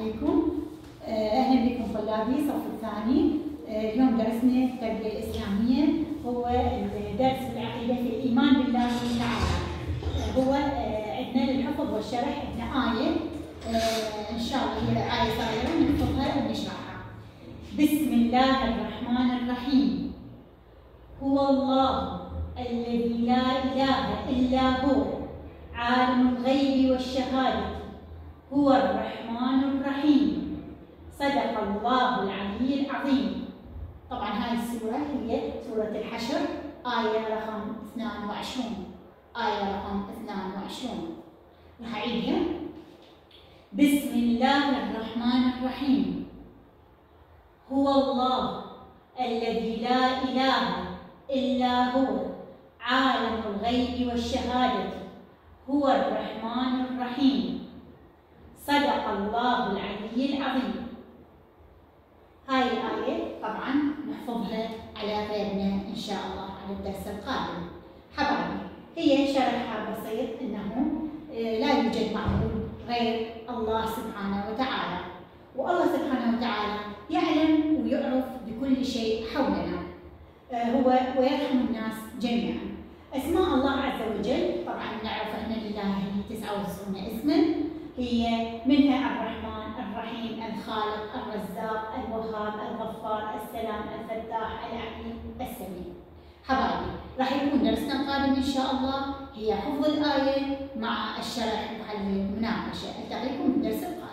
عليكم. آه، أهلا بكم طلابي صف الثاني. آه، اليوم درسنا التربية الإسلامية. هو في العقيدة في الإيمان بالله تعالى. آه، هو عندنا للحفظ والشرح عندنا آية. إن شاء الله هي آية صغيرة نحفظها ونشرحها. بسم الله الرحمن الرحيم. هو الله الذي لا إله إلا هو عالم الغيب والشهادة. هو الرحمن الرحيم. صدق الله العلي العظيم. طبعا هاي السورة هي سورة الحشر آية رقم 22 آية رقم 22 راح أعيدها بسم الله الرحمن الرحيم. هو الله الذي لا إله إلا هو عالم الغيب والشهادة. هو الرحمن الرحيم. الله العلي العظيم. هاي الآية طبعا نحفظها على غيرنا إن شاء الله على الدرس القادم. حبايبي هي شرحها بسيط إنه آه، لا يوجد معبود غير الله سبحانه وتعالى. والله سبحانه وتعالى يعلم ويعرف بكل شيء حولنا آه، هو ويرحم الناس جميعا. أسماء الله عز وجل طبعا نعرف ان لله 99 اسما. هي منها الرحمن الرحيم الخالق الرزاق الوهاب الغفار السلام الفتاح العليم السميع. حبايبي راح يكون درسنا القادم إن شاء الله. هي حفظ الآية مع الشرح وحل المناقشه التقيكم الدرس القادم؟